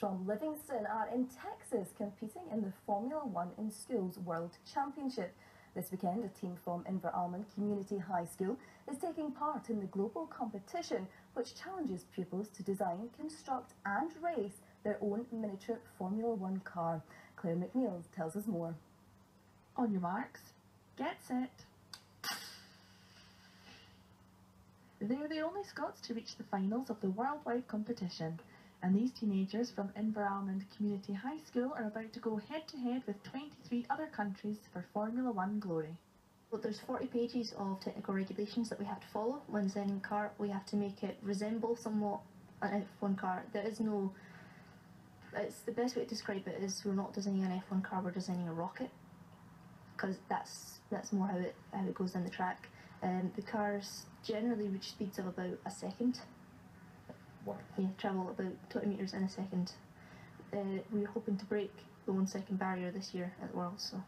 from Livingston are in Texas competing in the Formula One in Schools World Championship. This weekend, a team from Inveralmond Community High School is taking part in the global competition, which challenges pupils to design, construct and race their own miniature Formula One car. Claire McNeil tells us more. On your marks, get set. They're the only Scots to reach the finals of the worldwide competition, and these teenagers from Inveralmond Community High School are about to go head to head with 23 other countries for Formula One glory. Well, there's 40 pages of technical regulations that we have to follow when designing a car. We have to make it resemble somewhat an F1 car. There is no. It's the best way to describe it is we're not designing an F1 car. We're designing a rocket because that's that's more how it how it goes down the track. Um, the cars generally reach speeds of about a second. Wow. Yeah, travel about 20 metres in a second. Uh, we're hoping to break the one second barrier this year at the World, so.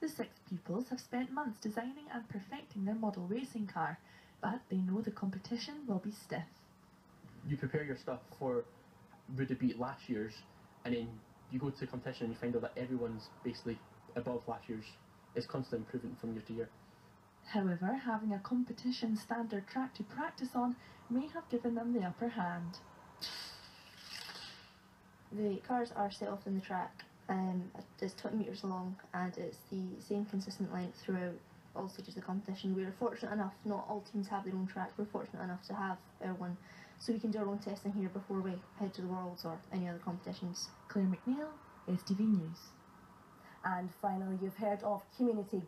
The six pupils have spent months designing and perfecting their model racing car, but they know the competition will be stiff. You prepare your stuff for would it beat last year's, and then you go to the competition and you find out that everyone's basically above last year's. It's constant improvement from year to year. However, having a competition standard track to practice on may have given them the upper hand. The cars are set off in the track. Um, it's 20 metres long and it's the same consistent length throughout all stages of the competition. We're fortunate enough, not all teams have their own track, we're fortunate enough to have our one. So we can do our own testing here before we head to the Worlds or any other competitions. Claire McNeil, STV News. And finally, you've heard of community